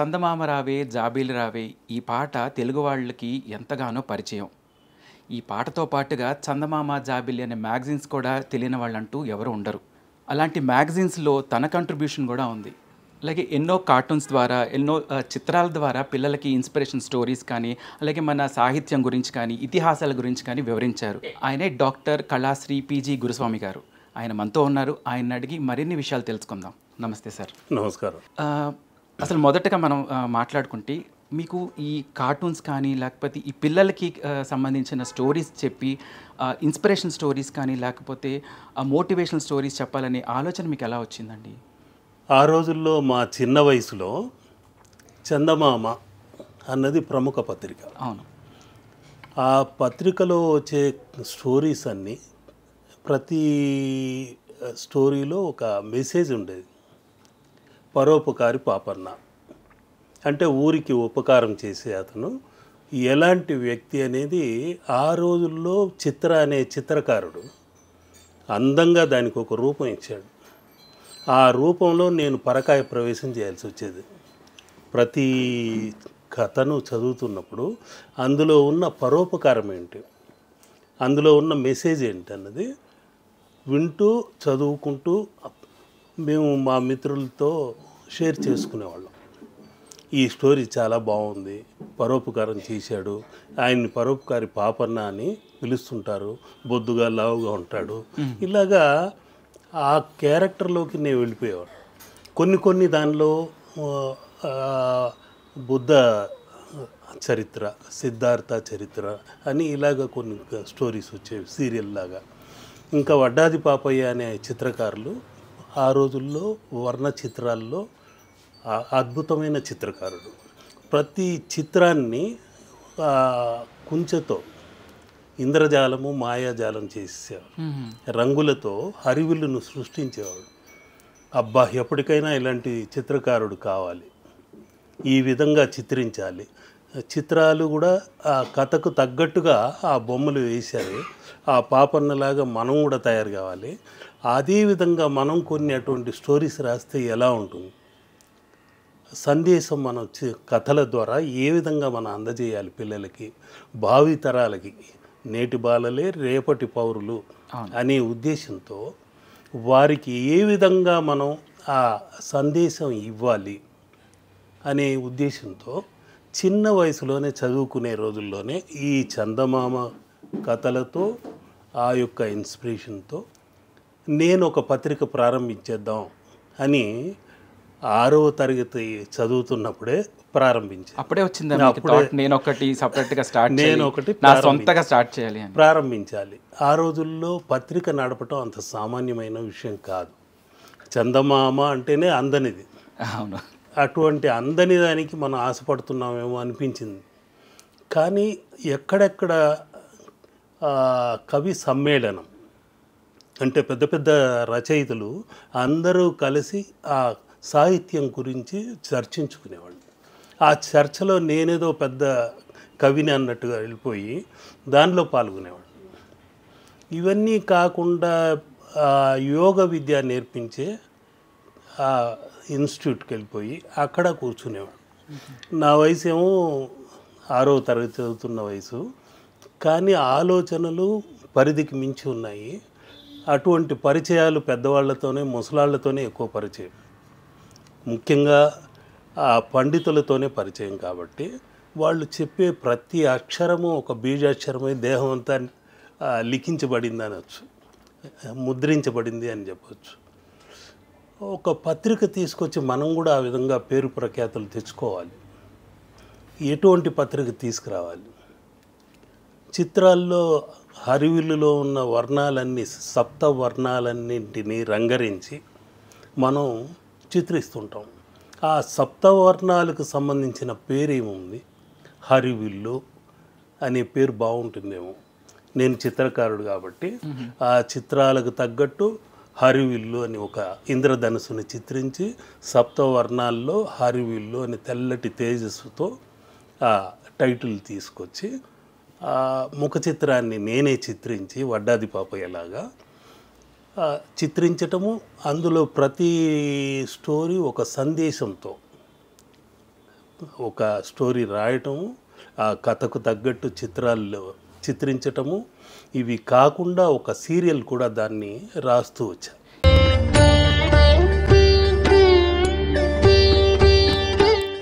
చందమామ రావే జాబీలు రావే ఈ పాట తెలుగు వాళ్ళకి ఎంతగానో పరిచయం. ఈ పాటతో పాటుగా చందమామ జాబిలి అనే మ్యాగజైన్స్ కూడా తెలియని వాళ్ళంటూ ఎవరు ఉండరు. అలాంటి మ్యాగజైన్స్లో తన కంట్రిబ్యూషన్ కూడా ఉంది. అలాగే ఎన్నో కార్టూన్స్ ద్వారా ఎన్నో చిత్రాల ద్వారా పిల్లలకి ఇన్స్పిరేషన్ స్టోరీస్ కానీ అలాగే మన సాహిత్యం గురించి కానీ ఇతిహాసాల గురించి కానీ వివరించారు. ఆయనే డాక్టర్ కళాశ్రీ పీజీ గురుస్వామి గారు. ఆయన మనతో ఉన్నారు. ఆయన అడిగి మరిన్ని విషయాలు తెలుసుకుందాం. నమస్తే సార్. నమస్కారం. అసలు మొదటగా మనం మాట్లాడుకుంటే మీకు ఈ కార్టూన్స్ కానీ లేకపోతే ఈ పిల్లలకి సంబంధించిన స్టోరీస్ చెప్పి ఇన్స్పిరేషన్ స్టోరీస్ కానీ లేకపోతే మోటివేషనల్ స్టోరీస్ చెప్పాలనే ఆలోచన మీకు ఎలా వచ్చిందండి? ఆ రోజుల్లో మా చిన్న వయసులో చందమామ అన్నది ప్రముఖ పత్రిక. అవును. ఆ పత్రికలో వచ్చే స్టోరీస్ అన్నీ ప్రతి స్టోరీలో ఒక మెసేజ్ ఉండేది. పరోపకారి పాపన్న. అంటే ఊరికి ఉపకారం చేసే అతను. ఎలాంటి వ్యక్తి అనేది ఆ రోజుల్లో చిత్ర అనే చిత్రకారుడు. అందంగా దానికి ఒక రూపం ఇచ్చాడు. ఆ రూపంలో నేను పరకాయ ప్రవేశం చేయాల్సి వచ్చేది. ప్రతి కథను చదువుతున్నప్పుడు అందులో ఉన్న పరోపకారం ఏంటి? అందులో ఉన్న మెసేజ్ ఏంటి అన్నది వింటూ చదువుకుంటూ మేము మా మిత్రులతో షేర్ చేసుకునేవాళ్ళం. ఈ స్టోరీ చాలా బాగుంది. పరోపకారం చేశాడు. ఆయన్ని పరోపకారి పాపన్న అని పిలుస్తుంటారు. బొద్దుగా లావుగా ఉంటాడు. ఇలాగా ఆ క్యారెక్టర్లోకి నేను వెళ్ళిపోయేవాడు కొన్ని కొన్ని దానిలో బుద్ధ చరిత్ర సిద్ధార్థ చరిత్ర అని ఇలాగ కొన్ని స్టోరీస్ వచ్చేవి. సీరియల్ లాగా. ఇంకా వడ్డాది పాపయ్య అనే చిత్రకారులు ఆ రోజుల్లో వర్ణ చిత్రాల్లో అద్భుతమైన చిత్రకారుడు. ప్రతి చిత్రాన్ని కుంచెతో ఇంద్రజాలము మాయాజాలం చేసేవాడు. రంగులతో హరివిల్లును సృష్టించేవాడు. అబ్బా ఎప్పటికైనా ఇలాంటి చిత్రకారుడు కావాలి. ఈ విధంగా చిత్రించాలి. చిత్రాలు కూడా ఆ కథకు తగ్గట్టుగా ఆ బొమ్మలు వేశారు. ఆ పాపన్నలాగా మనం కూడా తయారు కావాలి. అదే విధంగా మనం కొన్ని అటువంటి స్టోరీస్ రాస్తే ఎలా ఉంటుంది? సందేశం మనం కథల ద్వారా ఏ విధంగా మనం అందజేయాలి పిల్లలకి భావి తరాలకి? నేటి బాలలే రేపటి పౌరులు అనే ఉద్దేశంతో వారికి ఏ విధంగా మనం ఆ సందేశం ఇవ్వాలి అనే ఉద్దేశంతో చిన్న వయసులోనే చదువుకునే రోజుల్లోనే ఈ చందమామ కథలతో ఆ యొక్క ఇన్స్పిరేషన్తో నేను ఒక పత్రిక ప్రారంభించేద్దాం అని ఆరవ తరగతి చదువుతున్నప్పుడే ప్రారంభించాను. అప్పుడే వచ్చిందా నేను ఒకటి సపరేట్గా స్టార్ట్ నేను ఒకటి నా సొంతగా స్టార్ట్ చేయాలి ప్రారంభించాలి. ఆ రోజుల్లో పత్రిక నడపటం అంత సామాన్యమైన విషయం కాదు. చందమామ అంటేనే అందనిది. అవును. అటువంటి అందని దానికి మనం ఆశపడుతున్నామేమో అనిపించింది. కానీ ఎక్కడెక్కడ కవి సమ్మేళనం అంటే పెద్ద పెద్ద రచయితలు అందరూ కలిసి ఆ సాహిత్యం గురించి చర్చించుకునేవాళ్ళు. ఆ చర్చలో నేనేదో పెద్ద కవిని అన్నట్టుగా వెళ్ళిపోయి దానిలో పాల్గొనేవాడు ఇవన్నీ కాకుండా యోగ విద్య నేర్పించే ఆ ఇన్స్టిట్యూట్కి వెళ్ళిపోయి అక్కడ కూర్చునేవాడు. నా వయసు ఏమో ఆరో తరగతి చదువుతున్న వయసు. కానీ ఆలోచనలు పరిధికి మించి ఉన్నాయి. అటువంటి పరిచయాలు పెద్దవాళ్ళతోనే ముసలాళ్ళతోనే ఎక్కువ పరిచయం. ముఖ్యంగా ఆ పండితులతోనే పరిచయం కాబట్టి వాళ్ళు చెప్పే ప్రతి అక్షరము ఒక బీజాక్షరమై దేహం అంతా లిఖించబడింది అనొచ్చు ముద్రించబడింది అని చెప్పవచ్చు ఒక పత్రిక తీసుకొచ్చి మనం కూడా ఆ విధంగా పేరు ప్రఖ్యాతులు తెచ్చుకోవాలి. ఎటువంటి పత్రిక తీసుకురావాలి? చిత్రాల్లో హరివిల్లులో ఉన్న వర్ణాలన్నీ సప్త వర్ణాలన్నింటినీ రంగరించి మనం చిత్రిస్తుంటాం. ఆ సప్తవర్ణాలకు సంబంధించిన పేరేముంది? హరివిల్లు అనే పేరు బాగుంటుందేమో. నేను చిత్రకారుడు కాబట్టి ఆ చిత్రాలకు తగ్గట్టు హరివిల్లు అని ఒక ఇంద్రధనుసుని చిత్రించి సప్తవర్ణాల్లో హరివిల్లు అని తెల్లటి తేజస్సుతో ఆ టైటిల్ తీసుకొచ్చి ఆ ముఖ చిత్రాన్ని నేనే చిత్రించి వడ్డాది పాపయ్యలాగా చిత్రించటము అందులో ప్రతి స్టోరీ ఒక సందేశంతో ఒక స్టోరీ రాయటము ఆ కథకు తగ్గట్టు చిత్రాల్లో చిత్రించటము. ఇవి కాకుండా ఒక సీరియల్ కూడా దాన్ని రాస్తూ వచ్చాను.